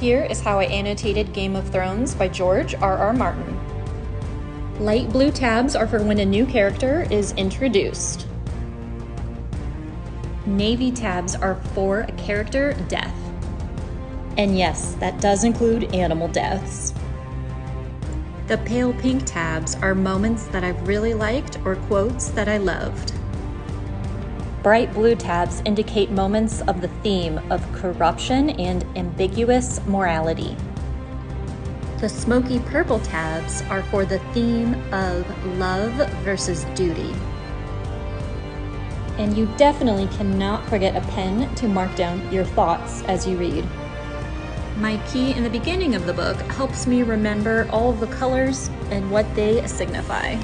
Here is how I annotated Game of Thrones by George R. R. Martin. Light blue tabs are for when a new character is introduced. Navy tabs are for a character death. And yes, that does include animal deaths. The pale pink tabs are moments that I've really liked or quotes that I loved. Bright blue tabs indicate moments of the theme of corruption and ambiguous morality. The smoky purple tabs are for the theme of love versus duty. And you definitely cannot forget a pen to mark down your thoughts as you read. My key in the beginning of the book helps me remember all of the colors and what they signify.